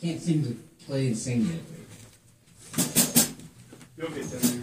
can't seem to play and sing yet. You'll get there.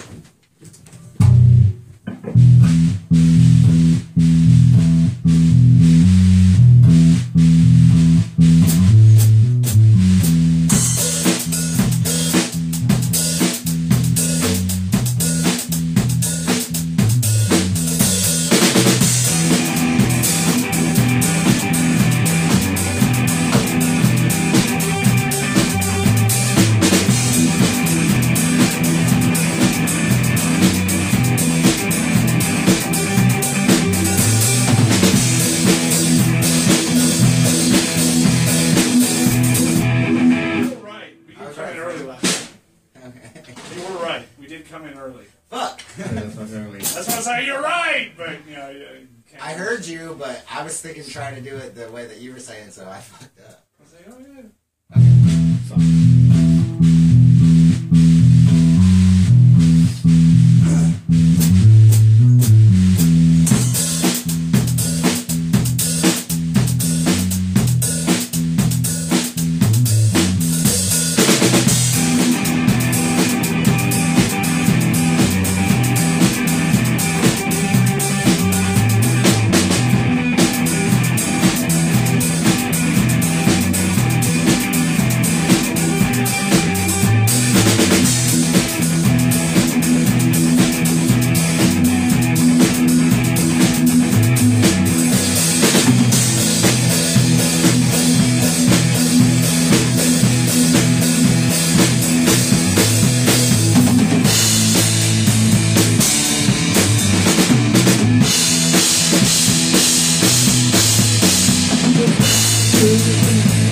come in early. Fuck. that's what I'm saying. You're right, but you know. You I heard you, but I was thinking trying to do it the way that you were saying, so I fucked up. I was like, oh yeah. Okay. Sorry. see.